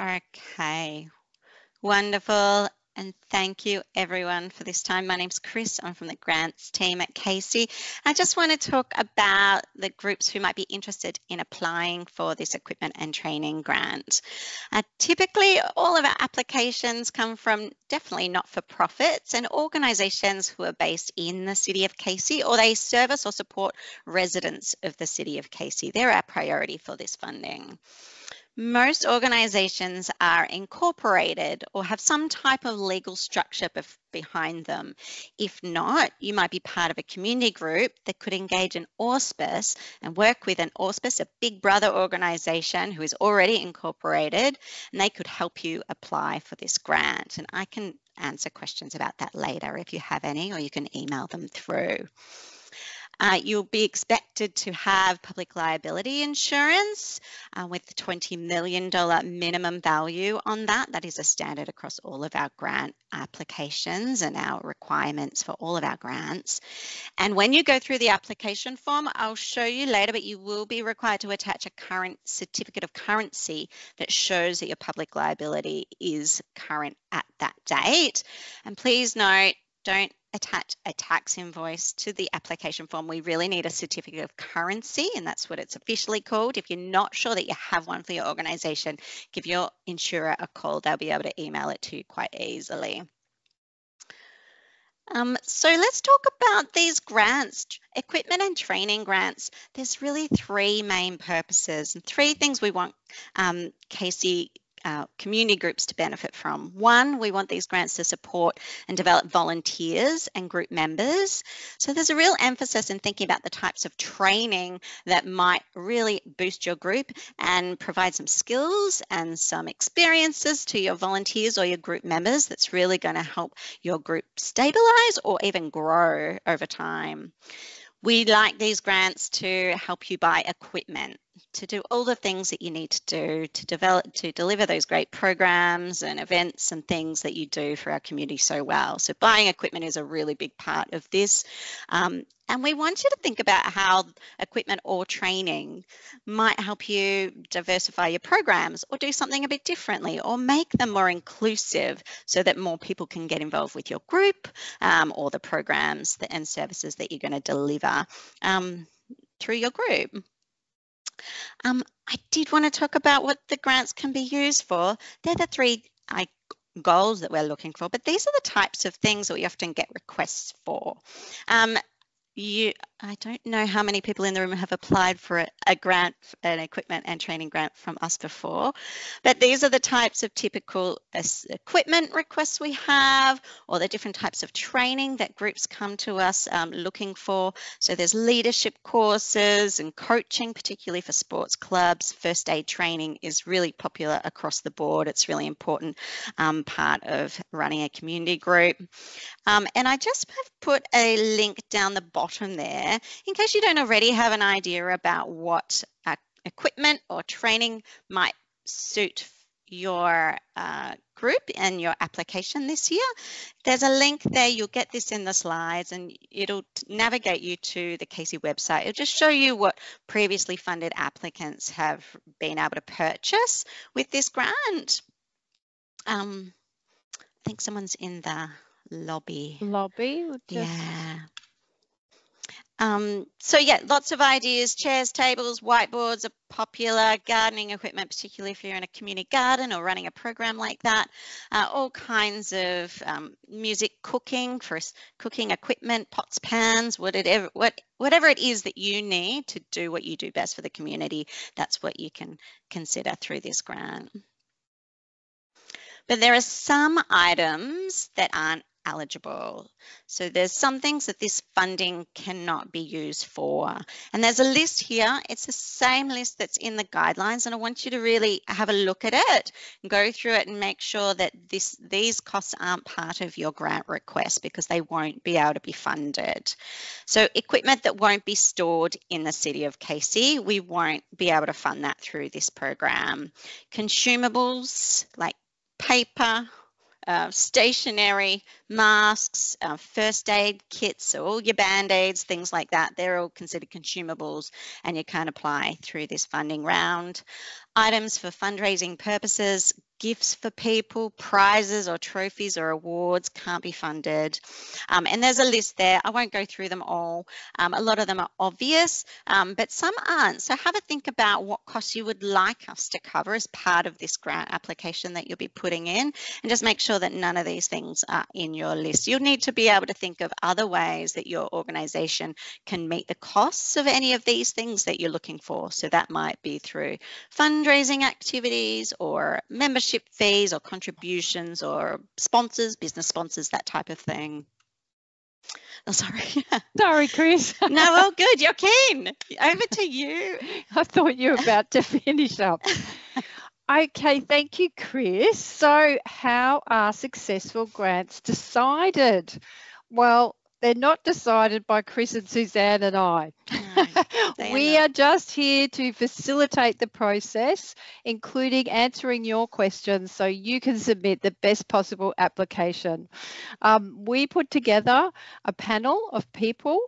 Okay, wonderful. And thank you everyone for this time. My name's Chris. I'm from the grants team at Casey. I just want to talk about the groups who might be interested in applying for this equipment and training grant. Uh, typically, all of our applications come from definitely not-for-profits and organisations who are based in the City of Casey or they service or support residents of the City of Casey. They're our priority for this funding. Most organizations are incorporated or have some type of legal structure behind them. If not, you might be part of a community group that could engage an auspice and work with an auspice, a big brother organization who is already incorporated, and they could help you apply for this grant. And I can answer questions about that later if you have any, or you can email them through. Uh, you'll be expected to have public liability insurance uh, with the $20 million minimum value on that. That is a standard across all of our grant applications and our requirements for all of our grants. And when you go through the application form, I'll show you later, but you will be required to attach a current certificate of currency that shows that your public liability is current at that date. And please note, don't attach a tax invoice to the application form, we really need a certificate of currency, and that's what it's officially called. If you're not sure that you have one for your organization, give your insurer a call. They'll be able to email it to you quite easily. Um, so let's talk about these grants, equipment and training grants. There's really three main purposes and three things we want um, Casey community groups to benefit from. One, we want these grants to support and develop volunteers and group members. So there's a real emphasis in thinking about the types of training that might really boost your group and provide some skills and some experiences to your volunteers or your group members that's really going to help your group stabilize or even grow over time. We like these grants to help you buy equipment to do all the things that you need to do to develop to deliver those great programs and events and things that you do for our community so well. So buying equipment is a really big part of this. Um, and we want you to think about how equipment or training might help you diversify your programs or do something a bit differently or make them more inclusive so that more people can get involved with your group um, or the programs and services that you're going to deliver um, through your group. Um, I did want to talk about what the grants can be used for. They're the three I, goals that we're looking for, but these are the types of things that we often get requests for. Um, you I don't know how many people in the room have applied for a, a, grant, an equipment and training grant from us before, but these are the types of typical equipment requests we have, or the different types of training that groups come to us um, looking for. So there's leadership courses and coaching, particularly for sports clubs. First aid training is really popular across the board. It's really important um, part of running a community group. Um, and I just have put a link down the bottom there there in case you don't already have an idea about what uh, equipment or training might suit your uh, group and your application this year. There's a link there, you'll get this in the slides and it'll navigate you to the Casey website. It'll just show you what previously funded applicants have been able to purchase with this grant. Um, I think someone's in the lobby. Lobby? Just... Yeah. Um, so yeah, lots of ideas, chairs, tables, whiteboards are popular, gardening equipment, particularly if you're in a community garden or running a program like that, uh, all kinds of um, music cooking for cooking equipment, pots, pans, whatever, what, whatever it is that you need to do what you do best for the community, that's what you can consider through this grant. But there are some items that aren't eligible. So there's some things that this funding cannot be used for. And there's a list here. It's the same list that's in the guidelines. And I want you to really have a look at it, go through it and make sure that this these costs aren't part of your grant request because they won't be able to be funded. So equipment that won't be stored in the city of Casey, we won't be able to fund that through this program. Consumables like paper, uh, stationery, masks, uh, first aid kits, so all your band-aids, things like that, they're all considered consumables and you can apply through this funding round. Items for fundraising purposes, gifts for people, prizes or trophies or awards can't be funded. Um, and there's a list there. I won't go through them all. Um, a lot of them are obvious, um, but some aren't. So have a think about what costs you would like us to cover as part of this grant application that you'll be putting in, and just make sure that none of these things are in your list. You'll need to be able to think of other ways that your organisation can meet the costs of any of these things that you're looking for. So that might be through fundraising activities or membership membership fees or contributions or sponsors, business sponsors, that type of thing. Oh, sorry. Sorry, Chris. no, well, good. You're keen. Over to you. I thought you were about to finish up. Okay, thank you, Chris. So, how are successful grants decided? Well, they're not decided by Chris and Suzanne and I. No, we are just here to facilitate the process, including answering your questions so you can submit the best possible application. Um, we put together a panel of people,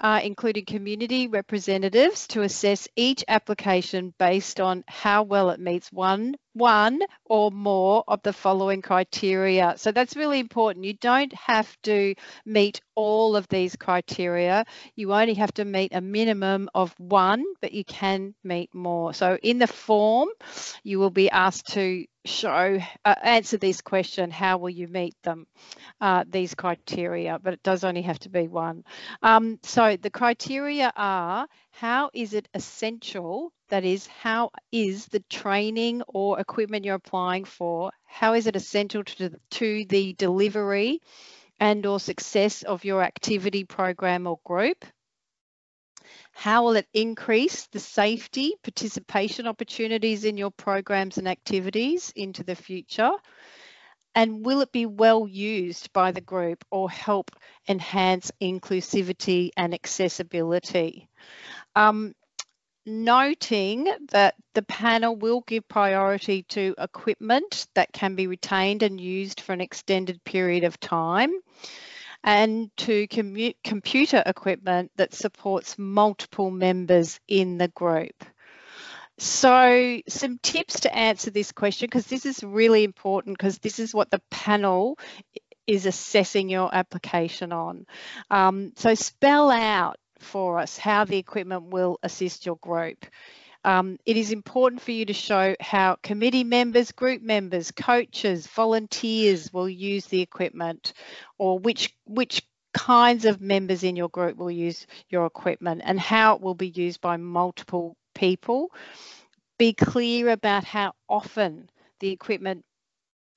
uh, including community representatives, to assess each application based on how well it meets one one or more of the following criteria. So that's really important. You don't have to meet all of these criteria. You only have to meet a minimum of one, but you can meet more. So in the form, you will be asked to show uh, answer this question how will you meet them? Uh, these criteria but it does only have to be one. Um, so the criteria are how is it essential that is how is the training or equipment you're applying for how is it essential to, to the delivery and or success of your activity program or group how will it increase the safety, participation opportunities in your programs and activities into the future? And will it be well used by the group or help enhance inclusivity and accessibility? Um, noting that the panel will give priority to equipment that can be retained and used for an extended period of time and to computer equipment that supports multiple members in the group. So some tips to answer this question, because this is really important because this is what the panel is assessing your application on. Um, so spell out for us how the equipment will assist your group. Um, it is important for you to show how committee members, group members, coaches, volunteers will use the equipment or which, which kinds of members in your group will use your equipment and how it will be used by multiple people. Be clear about how often the equipment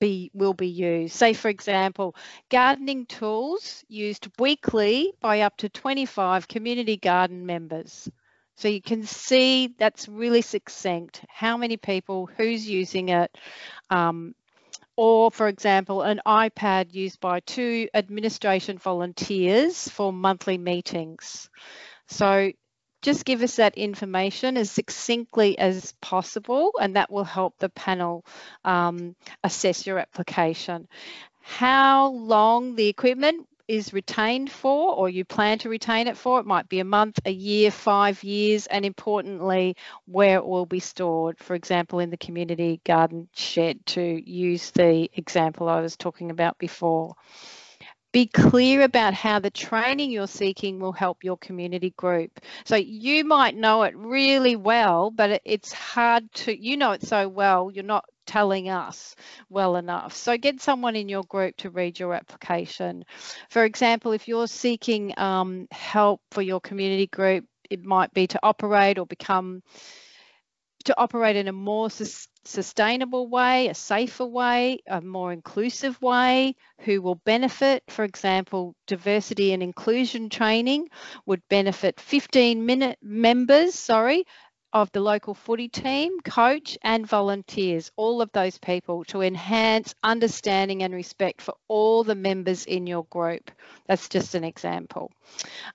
be will be used. Say for example, gardening tools used weekly by up to 25 community garden members. So you can see that's really succinct. How many people, who's using it, um, or for example, an iPad used by two administration volunteers for monthly meetings. So just give us that information as succinctly as possible and that will help the panel um, assess your application. How long the equipment is retained for or you plan to retain it for. It might be a month, a year, five years, and importantly, where it will be stored. For example, in the community garden shed to use the example I was talking about before. Be clear about how the training you're seeking will help your community group. So you might know it really well, but it's hard to, you know it so well, you're not telling us well enough. So get someone in your group to read your application. For example, if you're seeking um, help for your community group, it might be to operate or become to operate in a more sus sustainable way, a safer way, a more inclusive way, who will benefit. For example, diversity and inclusion training would benefit 15 minute members, sorry, of the local footy team, coach, and volunteers, all of those people, to enhance understanding and respect for all the members in your group. That's just an example.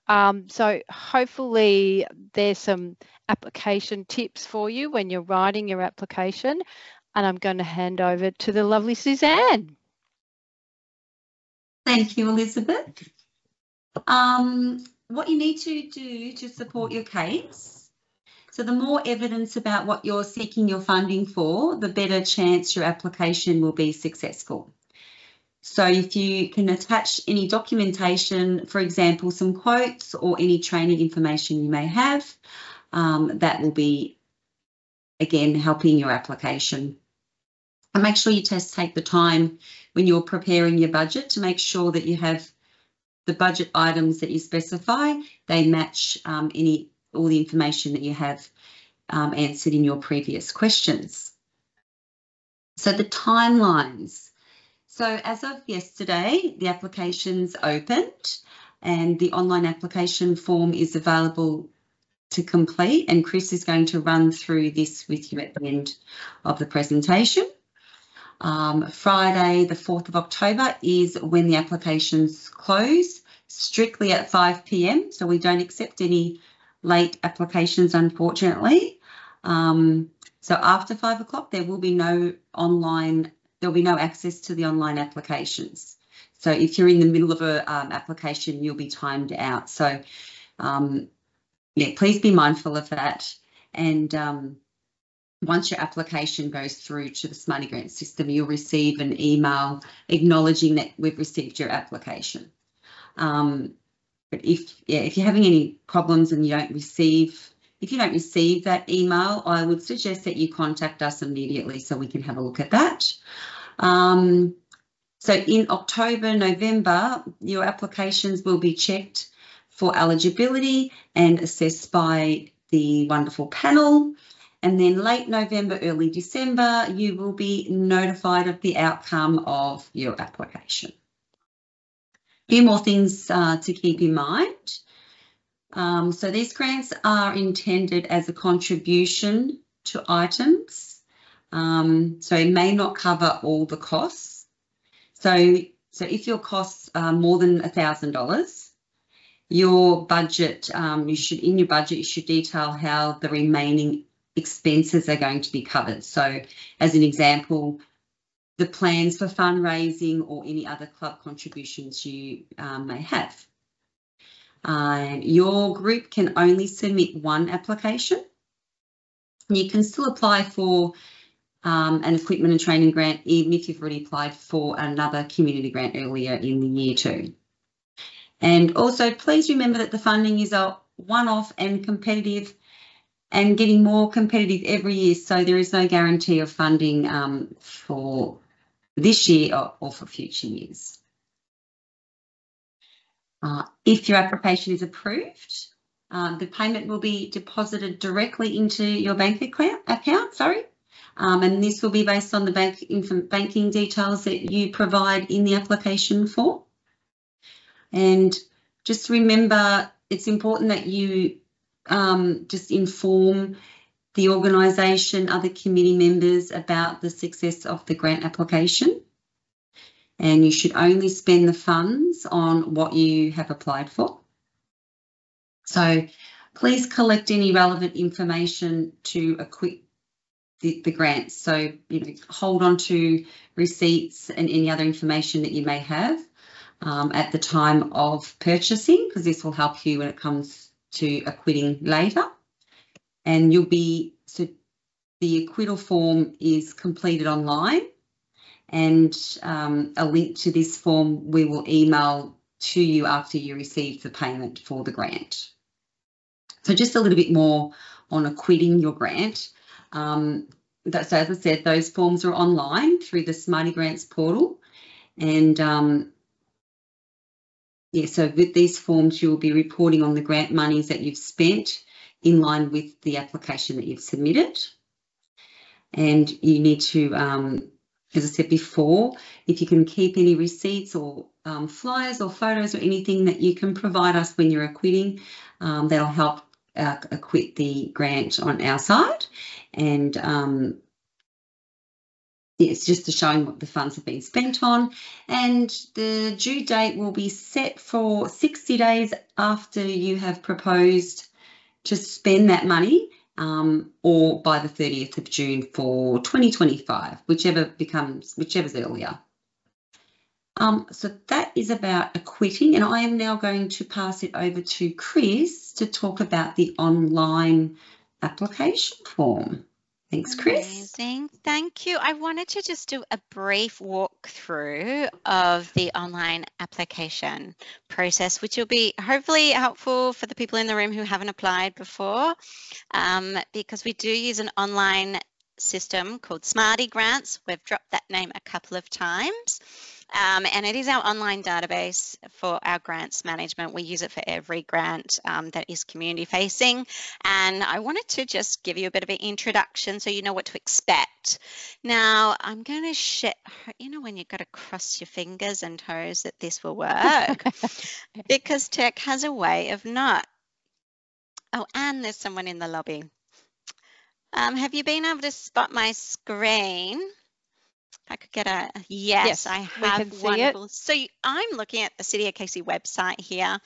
Um, so, hopefully, there's some application tips for you when you're writing your application. And I'm going to hand over to the lovely Suzanne. Thank you, Elizabeth. Um, what you need to do to support your case So the more evidence about what you're seeking your funding for, the better chance your application will be successful. So if you can attach any documentation, for example, some quotes or any training information you may have, um, that will be, again, helping your application. And make sure you test take the time when you're preparing your budget to make sure that you have the budget items that you specify, they match um, any all the information that you have um, answered in your previous questions. So the timelines. So as of yesterday, the application's opened and the online application form is available to complete and Chris is going to run through this with you at the end of the presentation. Um, Friday, the 4th of October is when the applications close, strictly at 5 p.m. So we don't accept any late applications, unfortunately. Um, so after five o'clock, there will be no online, there'll be no access to the online applications. So if you're in the middle of a um, application, you'll be timed out. So um, yeah, please be mindful of that. And um, once your application goes through to the Smarty Grant system, you'll receive an email acknowledging that we've received your application. Um, but if yeah, if you're having any problems and you don't receive, if you don't receive that email, I would suggest that you contact us immediately so we can have a look at that. Um, so in October, November, your applications will be checked for eligibility and assessed by the wonderful panel. And then late November, early December, you will be notified of the outcome of your application. Few more things uh, to keep in mind. Um, so these grants are intended as a contribution to items. Um, so it may not cover all the costs. So, so if your costs are more than $1,000, your budget, um, you should, in your budget, you should detail how the remaining expenses are going to be covered. So as an example, the plans for fundraising or any other club contributions you um, may have. Uh, your group can only submit one application. You can still apply for um, an equipment and training grant even if you've already applied for another community grant earlier in the year too. And also please remember that the funding is a one-off and competitive and getting more competitive every year. So there is no guarantee of funding um, for this year or, or for future years. Uh, if your application is approved, uh, the payment will be deposited directly into your bank account, account sorry, um, and this will be based on the bank banking details that you provide in the application form. And just remember, it's important that you um, just inform the organisation, other committee members about the success of the grant application. And you should only spend the funds on what you have applied for. So please collect any relevant information to acquit the, the grants. So, you know, hold on to receipts and any other information that you may have um, at the time of purchasing, because this will help you when it comes to acquitting later. And you'll be, so the acquittal form is completed online and um, a link to this form we will email to you after you receive the payment for the grant. So just a little bit more on acquitting your grant. Um, that, so as I said, those forms are online through the Smarty Grants portal. And um, yeah, so with these forms, you'll be reporting on the grant monies that you've spent in line with the application that you've submitted. And you need to, um, as I said before, if you can keep any receipts or um, flyers or photos or anything that you can provide us when you're acquitting, um, that'll help uh, acquit the grant on our side. And um, it's just to showing what the funds have been spent on. And the due date will be set for 60 days after you have proposed to spend that money um, or by the 30th of June for 2025, whichever becomes, whichever's earlier. Um, so that is about acquitting and I am now going to pass it over to Chris to talk about the online application form. Thanks, Chris. Amazing. Thank you. I wanted to just do a brief walkthrough of the online application process, which will be hopefully helpful for the people in the room who haven't applied before, um, because we do use an online system called Smarty Grants. We've dropped that name a couple of times. Um, and it is our online database for our grants management. We use it for every grant um, that is community facing. And I wanted to just give you a bit of an introduction so you know what to expect. Now, I'm going to share, you know, when you've got to cross your fingers and toes that this will work, because tech has a way of not. Oh, and there's someone in the lobby. Um, have you been able to spot my screen? I could get a yes, yes I have wonderful. So I'm looking at the City of Casey website here.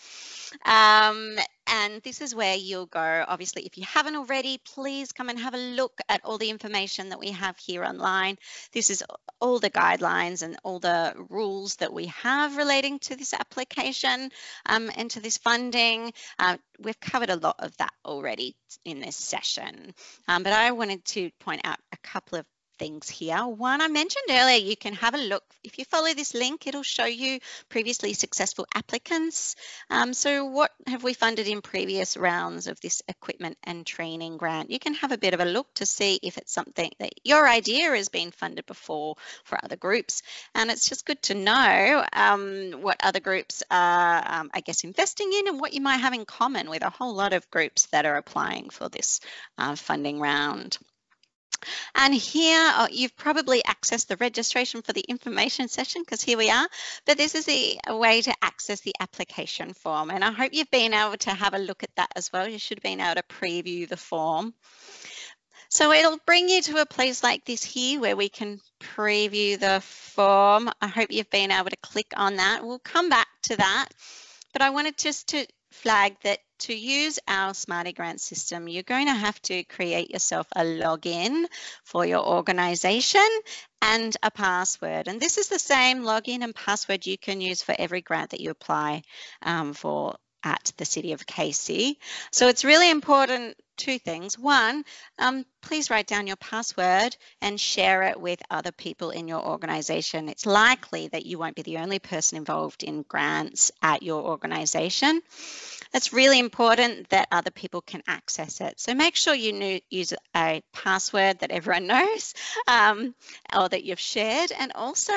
Um, and this is where you'll go. Obviously, if you haven't already, please come and have a look at all the information that we have here online. This is all the guidelines and all the rules that we have relating to this application um, and to this funding. Uh, we've covered a lot of that already in this session, um, but I wanted to point out a couple of things here. One I mentioned earlier, you can have a look. If you follow this link, it'll show you previously successful applicants. Um, so what have we funded in previous rounds of this equipment and training grant? You can have a bit of a look to see if it's something that your idea has been funded before for other groups. And it's just good to know um, what other groups are, um, I guess, investing in and what you might have in common with a whole lot of groups that are applying for this uh, funding round. And here oh, you've probably accessed the registration for the information session because here we are, but this is the, a way to access the application form. And I hope you've been able to have a look at that as well. You should have been able to preview the form. So it'll bring you to a place like this here where we can preview the form. I hope you've been able to click on that. We'll come back to that. But I wanted just to flag that to use our Smarty Grant system, you're going to have to create yourself a login for your organization and a password. And this is the same login and password you can use for every grant that you apply um, for at the City of Casey. So it's really important two things. One, um, please write down your password and share it with other people in your organization. It's likely that you won't be the only person involved in grants at your organization. It's really important that other people can access it. So make sure you use a password that everyone knows um, or that you've shared. And also,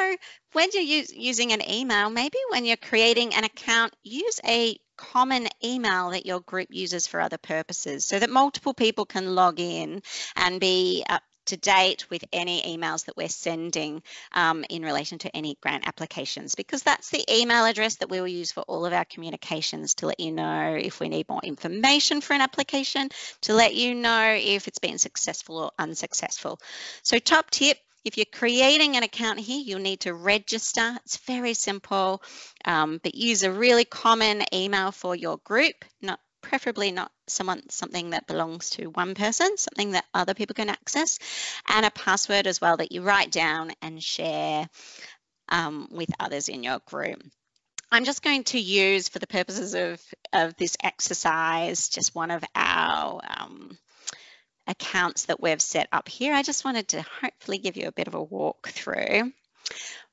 when you're use, using an email, maybe when you're creating an account, use a common email that your group uses for other purposes so that multiple people can log in and be up to date with any emails that we're sending um, in relation to any grant applications because that's the email address that we will use for all of our communications to let you know if we need more information for an application, to let you know if it's been successful or unsuccessful. So top tip, if you're creating an account here, you'll need to register. It's very simple, um, but use a really common email for your group, not preferably not someone something that belongs to one person, something that other people can access, and a password as well that you write down and share um, with others in your group. I'm just going to use for the purposes of, of this exercise just one of our um, accounts that we've set up here. I just wanted to hopefully give you a bit of a walk through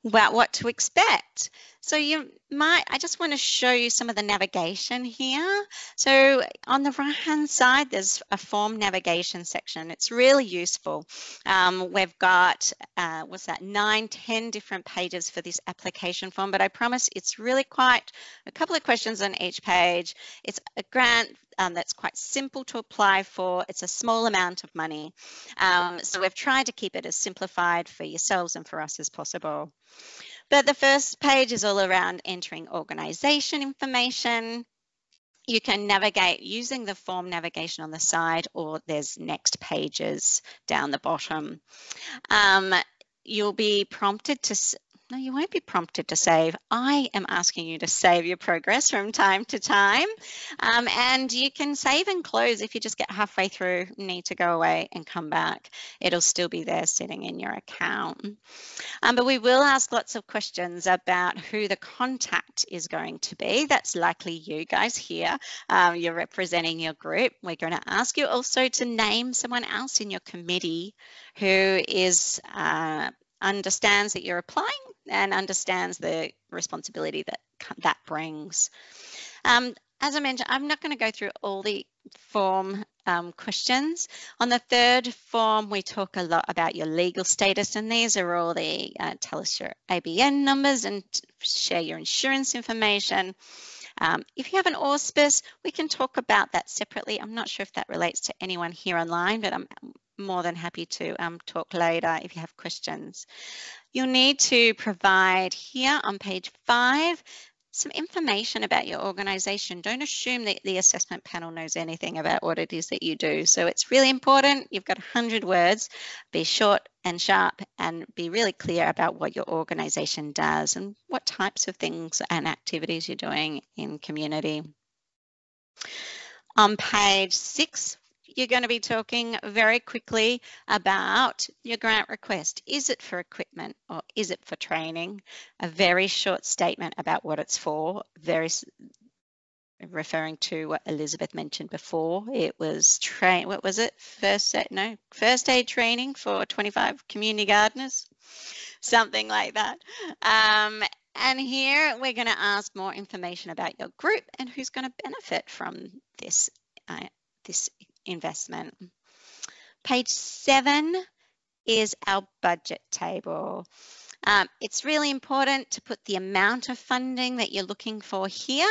about what to expect. So you might, I just want to show you some of the navigation here. So on the right hand side, there's a form navigation section. It's really useful. Um, we've got, uh, what's that, nine, ten different pages for this application form, but I promise it's really quite a couple of questions on each page. It's a grant um, that's quite simple to apply for. It's a small amount of money. Um, so we've tried to keep it as simplified for yourselves and for us as possible. But the first page is all around entering organization information. You can navigate using the form navigation on the side or there's next pages down the bottom. Um, you'll be prompted to No, you won't be prompted to save. I am asking you to save your progress from time to time. Um, and you can save and close if you just get halfway through, need to go away and come back. It'll still be there sitting in your account. Um, but we will ask lots of questions about who the contact is going to be. That's likely you guys here. Um, you're representing your group. We're going to ask you also to name someone else in your committee who is uh, understands that you're applying and understands the responsibility that that brings. Um, as I mentioned, I'm not going to go through all the form um, questions. On the third form, we talk a lot about your legal status, and these are all the uh, tell us your ABN numbers and share your insurance information. Um, if you have an auspice, we can talk about that separately. I'm not sure if that relates to anyone here online, but I'm more than happy to um, talk later if you have questions. You'll need to provide here on page five some information about your organisation. Don't assume that the assessment panel knows anything about what it is that you do. So it's really important. You've got 100 words. Be short and sharp and be really clear about what your organisation does and what types of things and activities you're doing in community. On page six, you're going to be talking very quickly about your grant request. Is it for equipment or is it for training? A very short statement about what it's for, very referring to what Elizabeth mentioned before. It was train, what was it? First aid, no, first aid training for 25 community gardeners, something like that. Um, and here we're going to ask more information about your group and who's going to benefit from this, uh, this investment. Page seven is our budget table. Um, it's really important to put the amount of funding that you're looking for here.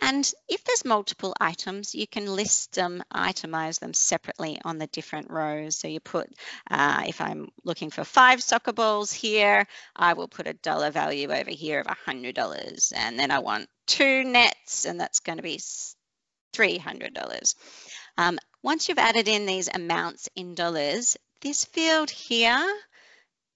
And if there's multiple items, you can list them, itemize them separately on the different rows. So you put, uh, if I'm looking for five soccer balls here, I will put a dollar value over here of $100. And then I want two nets, and that's going to be $300. Um, once you've added in these amounts in dollars, this field here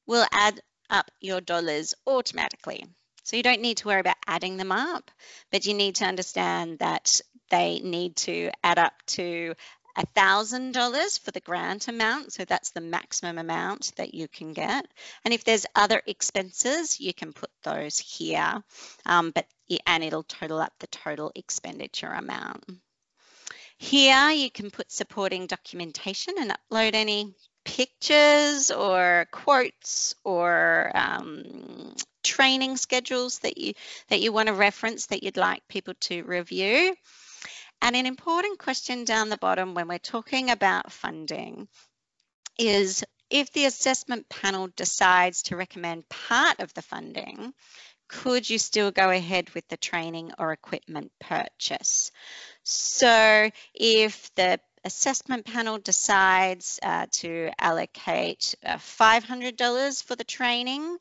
will add up your dollars automatically. So you don't need to worry about adding them up, but you need to understand that they need to add up to $1,000 for the grant amount. So that's the maximum amount that you can get. And if there's other expenses, you can put those here, um, but and it'll total up the total expenditure amount. Here you can put supporting documentation and upload any pictures or quotes or um, training schedules that you that you want to reference that you'd like people to review. And an important question down the bottom when we're talking about funding is if the assessment panel decides to recommend part of the funding, could you still go ahead with the training or equipment purchase? So if the assessment panel decides uh, to allocate uh, $500 for the training,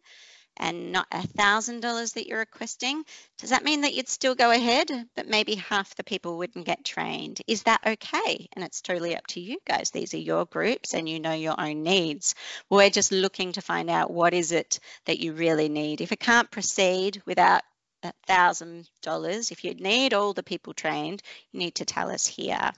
and not a thousand dollars that you're requesting, does that mean that you'd still go ahead, but maybe half the people wouldn't get trained? Is that okay? And it's totally up to you guys. These are your groups and you know your own needs. We're just looking to find out what is it that you really need. If it can't proceed without a thousand dollars, if you need all the people trained, you need to tell us here.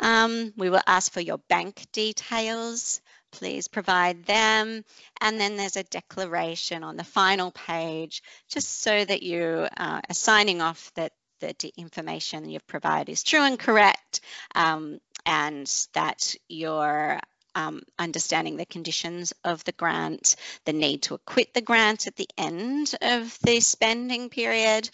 Um, we will ask for your bank details please provide them. And then there's a declaration on the final page, just so that you uh, are signing off that the information you've provided is true and correct, um, and that you're um, understanding the conditions of the grant, the need to acquit the grant at the end of the spending period,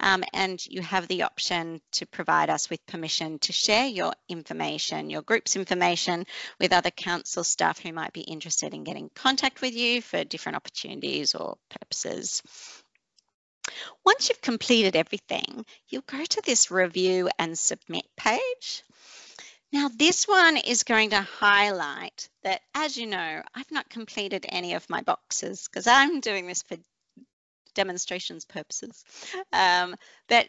um, and you have the option to provide us with permission to share your information, your group's information with other council staff who might be interested in getting contact with you for different opportunities or purposes. Once you've completed everything, you'll go to this review and submit page. Now this one is going to highlight that, as you know, I've not completed any of my boxes because I'm doing this for demonstrations purposes. Um,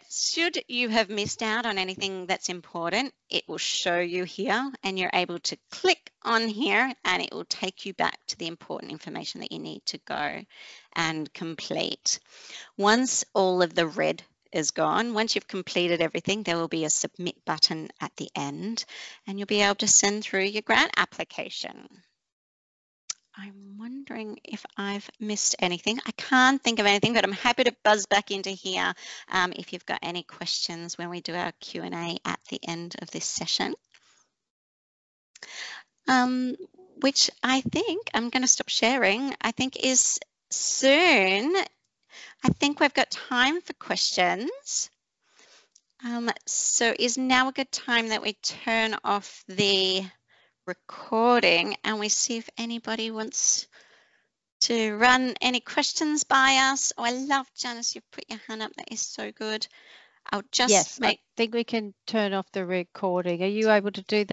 should you have missed out on anything that's important, it will show you here and you're able to click on here and it will take you back to the important information that you need to go and complete. Once all of the red is gone, once you've completed everything, there will be a submit button at the end and you'll be able to send through your grant application. I'm wondering if I've missed anything. I can't think of anything, but I'm happy to buzz back into here um, if you've got any questions when we do our Q&A at the end of this session. Um, which I think I'm going to stop sharing, I think is soon. I think we've got time for questions. Um, so is now a good time that we turn off the recording and we see if anybody wants to run any questions by us. Oh, I love Janice, you've put your hand up. That is so good. I'll just yes, make. I think we can turn off the recording. Are you able to do